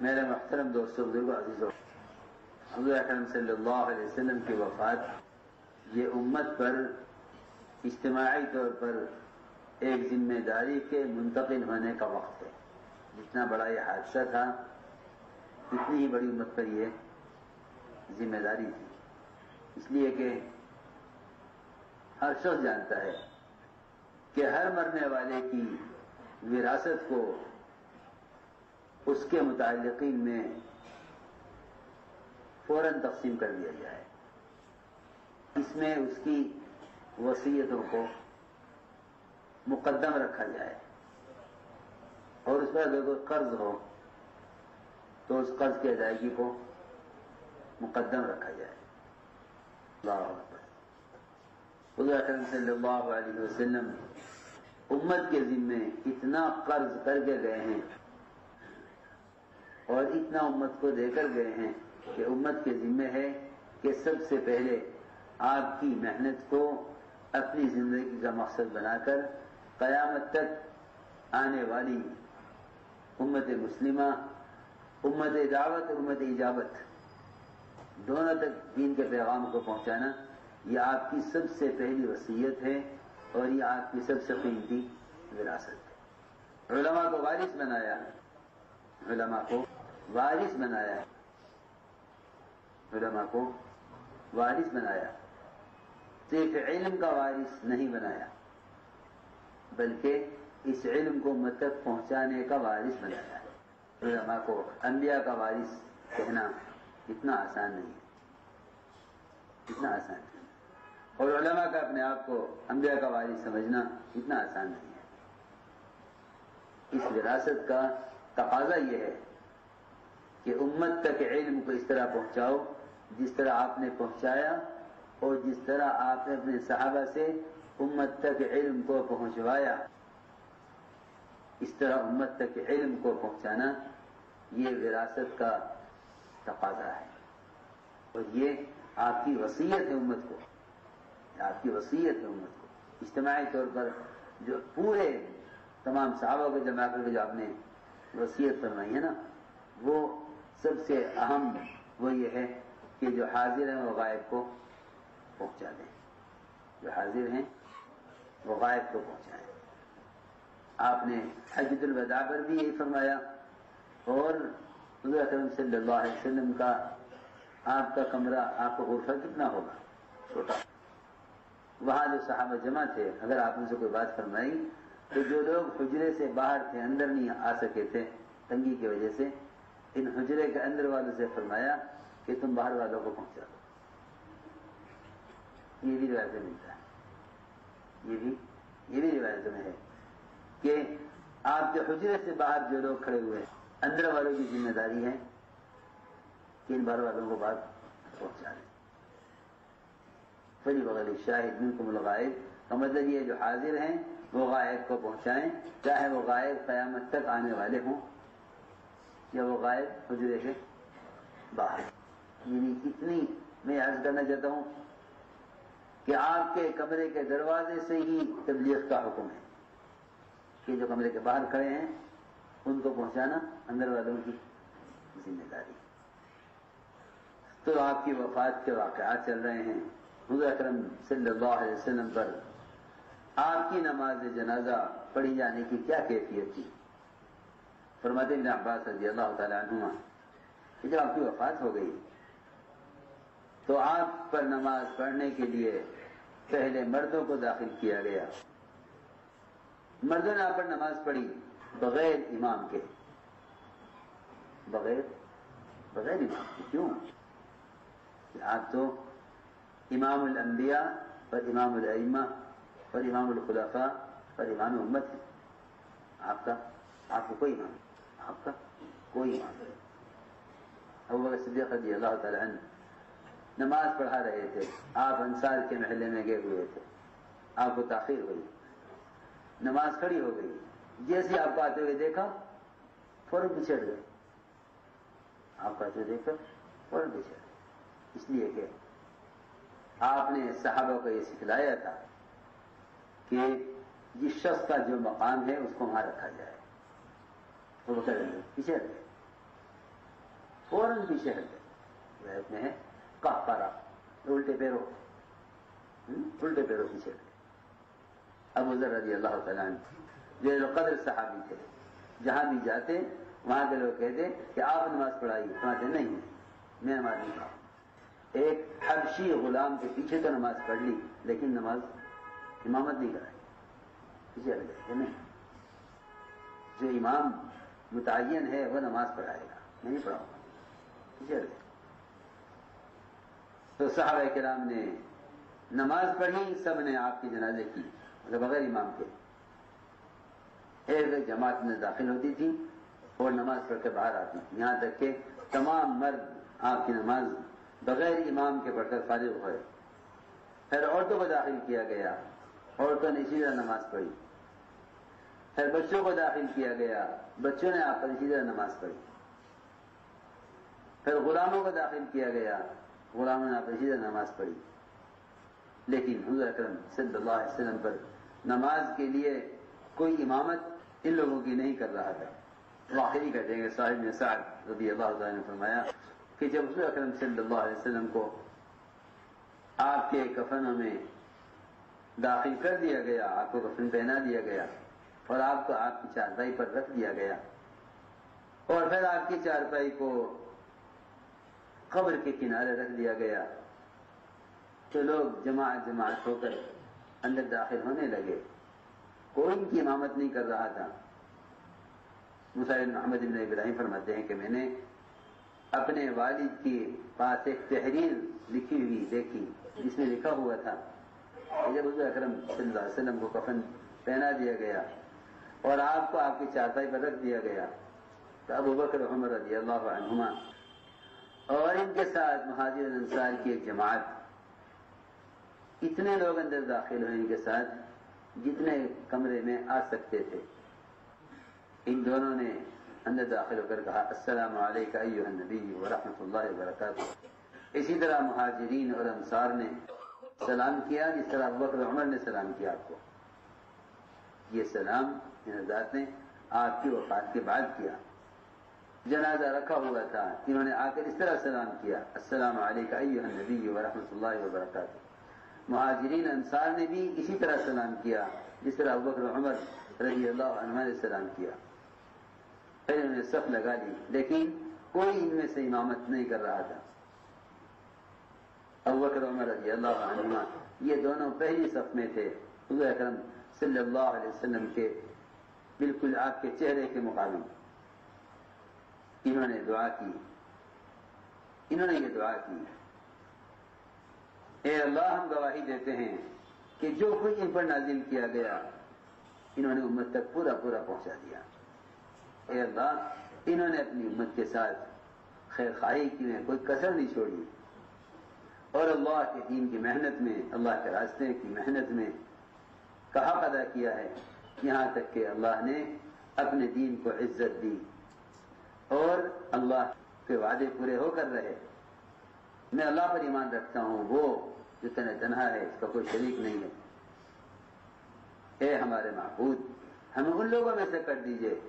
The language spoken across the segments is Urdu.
میرے محترم دوستوں بزرگ عزیزوں حضور اکرم صلی اللہ علیہ وسلم کی وفات یہ امت پر اجتماعی طور پر ایک ذمہ داری کے منتقل ہونے کا وقت ہے۔ جتنا بڑا یہ حادثہ تھا، اتنی ہی بڑی امت پر یہ ذمہ داری تھی۔ اس لیے کہ ہر شخص جانتا ہے کہ ہر مرنے والے کی وراثت کو اس کے متعلقین میں فوراً تقسیم کر دیا جائے اس میں اس کی وصیتوں کو مقدم رکھا جائے اور اس پر اگر کوئی قرض ہو، تو اس قرض کی ادائیگی کو مقدم رکھا جائے اللہ اکبر۔ اکرم صلی اللہ علیہ وسلم امت کے ذمے اتنا قرض کر کے گئے ہیں اور اتنا امت کو دے کر گئے ہیں کہ امت کے ذمے ہے کہ سب سے پہلے آپ کی محنت کو اپنی زندگی کا مقصد بنا کر قیامت تک آنے والی امت مسلمہ، امت دعوت اور امت اجابت دونوں تک دین کے پیغام کو پہنچانا، یہ آپ کی سب سے پہلی وصیت ہے اور یہ آپ کی سب سے قیمتی وراثت ہے۔ علماء کو وارث بنایا، علماء کو وارث بنایا علماء کو وارث بنایا۔ صرف علم کا وارث نہیں بنایا، بلکہ اس علم کو مت تک پہنچانے کا وارث بنایا علماء کو انبیاء کا وارث کہنا اتنا آسان نہیں ہے۔ اتنا آسان نہیں اور علماء کا اپنے آپ کو انبیاء کا وارث سمجھنا اتنا آسان نہیں ہے۔ اس وراثت کا تقاضا یہ ہے کہ امت تک علم کو اس طرح پہنچاؤ، جس طرح آپ نے پہنچایا اور جس طرح آپ نے اپنے صحابہ سے امت تک علم کو پہنچوایا۔ اس طرح امت تک علم کو پہنچانا یہ وراثت کا تقاضا ہے۔ اور یہ آپ کی وصیت ہے امت کو۔ آپ کی وصیت ہے امت کو۔ اجتماعی طور پر جو پورے تمام صحابہ کو جمع کر کے جو آپ نے وصیت فرمائی ہے نا، وہ سب سے اہم وہ یہ ہے کہ جو حاضر ہیں وہ غائب کو پہنچا دیں۔ جو حاضر ہیں وہ غائب کو پہنچائیں۔ آپ نے حجت الوداع پر بھی یہی فرمایا اور حضور اکرم صلی اللہ علیہ وسلم کا آپ کا کمرہ، آپ کا غرفہ کتنا ہوگا؟ چھوٹا۔ وہاں جو صحابہ جمع تھے، اگر آپ ان سے کوئی بات فرمائی تو جو لوگ حجرے سے باہر تھے، اندر نہیں آ سکے تھے، تنگی کی وجہ سے ان حجرے کے اندر والوں سے فرمایا کہ تم باہر والوں کو پہنچا دو۔ یہ بھی روایت میں ملتا ہے۔ یہ بھی یہ بھی روایت میں ہے کہ آپ کے حجرے سے باہر جو لوگ کھڑے ہوئے اندر والوں کی ذمہ داری ہے کہ ان باہر والوں کو بات پہنچا دیں۔ فری بغیر شاہد من کو ملغائب کا مطلب یہ جو حاضر ہیں، وہ غائب کو پہنچائیں، چاہے وہ غائب قیامت تک آنے والے ہوں۔ یا وہ غائب حجرے کے باہر۔ یعنی اتنی میں عرض کرنا چاہتا ہوں کہ آپ کے کمرے کے دروازے سے ہی تبلیغ کا حکم ہے۔ کہ جو کمرے کے باہر کھڑے ہیں، ان کو پہنچانا اندر والوں کی ذمہ داری۔ تو آپ کی وفات کے واقعات چل رہے ہیں۔ حضور اکرم صلی اللہ علیہ وسلم پر آپ کی نماز جنازہ پڑھی جانے کی کیا کیفیت تھی؟ فرماتے ابن عباس رضی اللہ تعالیٰ عنہ کہ جب آپ کی وفات ہو گئی۔ تو آپ پر نماز پڑھنے کے لیے پہلے مردوں کو داخل کیا گیا۔ مردوں نے آپ پر نماز پڑھی بغیر امام کے۔ بغیر؟ بغیر امام کے؟ کیوں؟ آپ تو امام الانبیاء اور امام العمہ اور امام الخلافہ اور امام امت ہے آپ کا؟ آپ کو کوئی امام؟ آپ کا کوئی ابو بکر صدیق رضی اللہ تعالیٰ عنہ نماز پڑھا رہے تھے آپ انصار کے محلے میں گئے ہوئے تھے. آپ کو تاخیر ہوئی. نماز کھڑی ہو گئی. جیسے آپ کو آتے ہوئے دیکھا، فوراً پچھڑ گئے. آپ کو آتے ہوئے دیکھا، فوراً پچھڑ گئے. اس لیے کہ آپ نے صحابہ کو یہ سکھلایا تھا کہ جس شخص کا جو مقام ہے، اس کو وہاں رکھا جائے. وہ پیچھے ہٹ گئے فوراً پیچھے ہٹ گئے روایت میں ہے کہا پارا الٹے پیرو الٹے پیرو پیچھے ہٹ گئے ابو ذر رضی اللہ تعالیٰ جو قدر صحابی تھے جہاں بھی جاتے وہاں کے لوگ کہتے کہ آپ نماز پڑھائی کہتے نہیں میں نماز نہیں پڑھا ایک حبشی غلام کے پیچھے تو نماز پڑھ لی لیکن نماز امامت نہیں کرائی پیچھے ہٹ گئے نہیں جو امام متعین ہے، وہ نماز پڑھائے گا۔ میں نہیں پڑھاؤں گا۔ پیچھے تو صحابہ کرام نے نماز پڑھی، سب نے آپ کی جنازے کی مطلب بغیر امام کے۔ ایک جماعت میں داخل ہوتی تھی اور نماز پڑھ کے باہر آتی تھی۔ یہاں تک کہ تمام مرد آپ کی نماز بغیر امام کے پڑھ کر فارغ ہوئے۔ پھر عورتوں کو داخل کیا گیا، عورتوں نے اسی طرح نماز پڑھی۔ پھر بچوں کو داخل کیا گیا۔ بچوں نے آپ پر اسی طرح نماز پڑھی۔ پھر غلاموں کو داخل کیا گیا۔ غلاموں نے آپ پر اسی طرح نماز پڑھی۔ لیکن حضور اکرم صلی اللہ علیہ وسلم پر نماز کے لیے کوئی امامت ان لوگوں کی نہیں کر رہا تھا۔ واقعی کہتے ہیں کہ صاحب نے سعد رضی اللہ تعالیٰ نے فرمایا کہ جب حضور اکرم صلی اللہ علیہ وسلم کو آپ کے کفنوں میں داخل کر دیا گیا، آپ کو کفن پہنا دیا گیا اور آپ کو آپ کی چارپائی پر رکھ دیا گیا۔ اور پھر آپ کی چارپائی کو قبر کے کنارے رکھ دیا گیا۔ تو لوگ جماعت جماعت ہو کر اندر داخل ہونے لگے۔ کوئی ان کی امامت نہیں کر رہا تھا۔ مسائل محمد ابن ابراہیم فرماتے ہیں کہ میں نے اپنے والد کے پاس ایک تحریر لکھی ہوئی دیکھی، جس میں لکھا ہوا تھا جب حضور اکرم صلی اللہ علیہ وسلم کو کفن پہنا دیا گیا اور آپ کو آپ کی چارپائی پر رکھ دیا گیا۔ تو ابو بکر، عمر رضی اللہ عنہما اور ان کے ساتھ مہاجر انصار کی ایک جماعت۔ اتنے لوگ اندر داخل ہوئے ان کے ساتھ جتنے کمرے میں آ سکتے تھے۔ ان دونوں نے اندر داخل ہو کر کہا، السلام علیکم ایوہ النبی ورحمۃ اللہ وبرکاتہ۔ اسی طرح مہاجرین اور انصار نے سلام کیا، جس طرح بکر عمر نے سلام کیا آپ کو۔ یہ سلام ان حضرات نے آپ کی وفات کے بعد کیا۔ جنازہ رکھا ہوا تھا، انہوں نے آ کر اس طرح سلام کیا۔ السلام علیکم ایوہ النبی ورحمۃ اللہ وبرکاتہ۔ مہاجرین، انصار نے بھی اسی طرح سلام کیا، جس طرح بکر عمر رضی اللہ عنہ نے سلام کیا۔ پھر انہوں نے صف لگا لی، لیکن کوئی ان میں سے امامت نہیں کر رہا تھا۔ ابو بکر عمر رضی اللہ عنہ یہ دونوں پہلی صف میں تھے۔ حضور اکرم صلی اللہ علیہ وسلم کے بالکل آپ کے چہرے کے مقابل انہوں نے دعا کی۔ انہوں نے یہ دعا کی۔ اے اللہ، ہم گواہی دیتے ہیں کہ جو کچھ ان پر نازل کیا گیا، انہوں نے امت تک پورا پورا پہنچا دیا۔ اے اللہ، انہوں نے اپنی امت کے ساتھ خیر خواہی کی میں کوئی کسر نہیں چھوڑی۔ اور اللہ کے دین کی محنت میں، اللہ کے راستے کی محنت میں کہا ادا کیا ہے۔ یہاں تک کہ اللہ نے اپنے دین کو عزت دی اور اللہ کے وعدے پورے ہو کر رہے۔ میں اللہ پر ایمان رکھتا ہوں، وہ جو تنہ تنہا ہے، اس کا کوئی شریک نہیں ہے۔ اے ہمارے معبود، ہمیں ان لوگوں میں سے کر دیجیے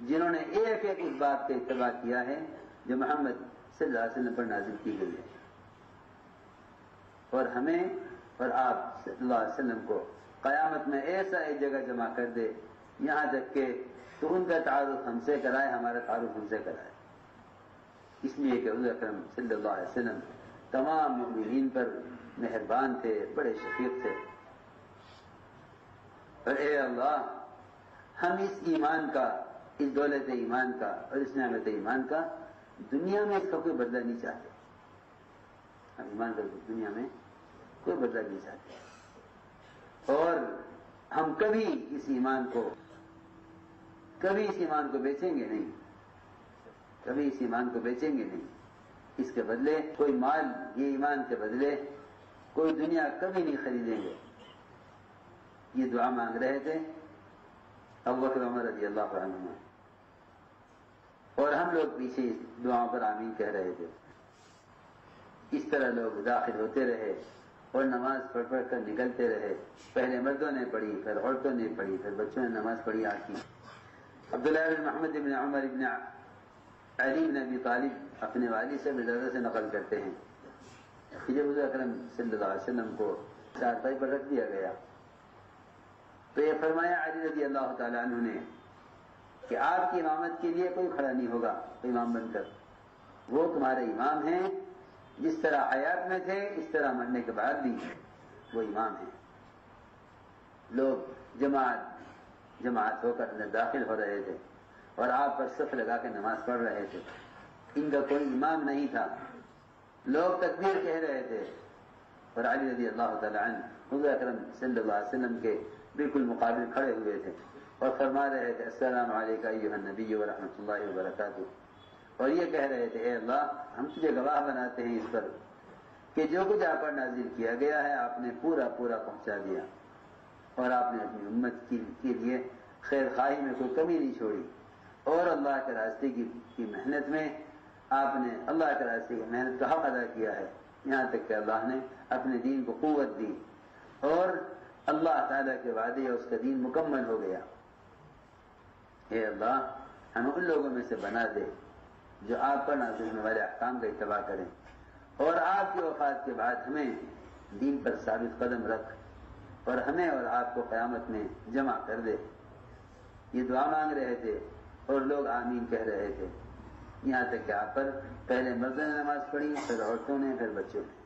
جنہوں نے ایک ایک اس بات کا اتباع کیا ہے جو محمد صلی اللہ علیہ وسلم پر نازل کی گئی ہے۔ اور ہمیں اور آپ صلی اللہ علیہ وسلم کو قیامت میں ایسا ایک جگہ جمع کر دے، یہاں تک کہ تو ان کا تعارف ہم سے کرائے، ہمارا تعارف ہم سے کرائے۔ اس لیے کہ حضور اکرم صلی اللہ علیہ وسلم تمام مؤمنین پر مہربان تھے، بڑے شفیق تھے۔ اور اے اللہ، ہم اس ایمان کا، اس دولت ایمان کا اور اس نعمت ایمان کا دنیا میں اس کا کوئی بدلہ نہیں چاہتے۔ ہم ایمان کر دنیا میں کوئی بدلہ نہیں چاہتے۔ اور ہم کبھی اس ایمان کو کبھی اس ایمان کو بیچیں گے نہیں۔ کبھی اس ایمان کو بیچیں گے نہیں۔ اس کے بدلے کوئی مال یہ ایمان کے بدلے کوئی دنیا کبھی نہیں خریدیں گے۔ یہ دعا مانگ رہے تھے۔ اب وقت عمر رضی اللہ عنہ۔ اور ہم لوگ پیچھے دعاؤں پر آمین کہہ رہے تھے۔ اس طرح لوگ داخل ہوتے رہے۔ اور نماز پڑھ پڑھ کر نکلتے رہے۔ پہلے مردوں نے پڑھی، پھر عورتوں نے پڑھی، پھر بچوں نے نماز پڑھی آ کی۔ عبداللہ بن محمد ابن عمر ابن علی نبی طالب اپنے والد سے مزاج سے نقل کرتے ہیں۔ کہ جب حضور اکرم صلی اللہ علیہ وسلم کو چارپائی پر رکھ دیا گیا، تو یہ فرمایا علی رضی اللہ تعالیٰ عنہ نے کہ آپ کی امامت کے لیے کوئی کھڑا نہیں ہوگا امام بن کر۔ وہ تمہارے امام ہیں جس طرح حیات میں تھے، اس طرح مرنے کے بعد بھی وہ امام ہیں۔ لوگ جماعت جماعت ہو کر داخل ہو رہے تھے اور آپ پر صف لگا کے نماز پڑھ رہے تھے۔ ان کا کوئی امام نہیں تھا۔ لوگ تکبیر کہہ رہے تھے۔ اور علی رضی اللہ تعالیٰ عنہ، حضور اکرم صلی اللہ علیہ وسلم کے بالکل مقابل کھڑے ہوئے تھے اور فرما رہے تھے، السلام علیکم نبی و رحمۃ اللہ وبرکاتہ۔ اور یہ کہہ رہے تھے، اے اللہ، ہم تجھے گواہ بناتے ہیں اس پر کہ جو کچھ آپ پر نازل کیا گیا ہے، آپ نے پورا پورا پہنچا دیا اور آپ نے اپنی امت کے لیے خیر خواہی میں کوئی کمی نہیں چھوڑی اور اللہ کے راستے کی کی محنت میں آپ نے اللہ کے راستے کی محنت کا حق ادا کیا ہے۔ یہاں تک کہ اللہ نے اپنے دین کو قوت دی اور اللہ تعالیٰ کے وعدے اس کا دین مکمل ہو گیا۔ اے اللہ، ہمیں ان لوگوں میں سے بنا دے جو آپ پر نازل ہونے والے احکام کا اتباع کریں۔ اور آپ کی وفات کے بعد ہمیں دین پر ثابت قدم رکھ اور ہمیں اور آپ کو قیامت میں جمع کر دے۔ یہ دعا مانگ رہے تھے اور لوگ آمین کہہ رہے تھے۔ یہاں تک کہ آپ پر پہلے مرد نے نماز پڑھی، پھر عورتوں نے، پھر بچوں نے۔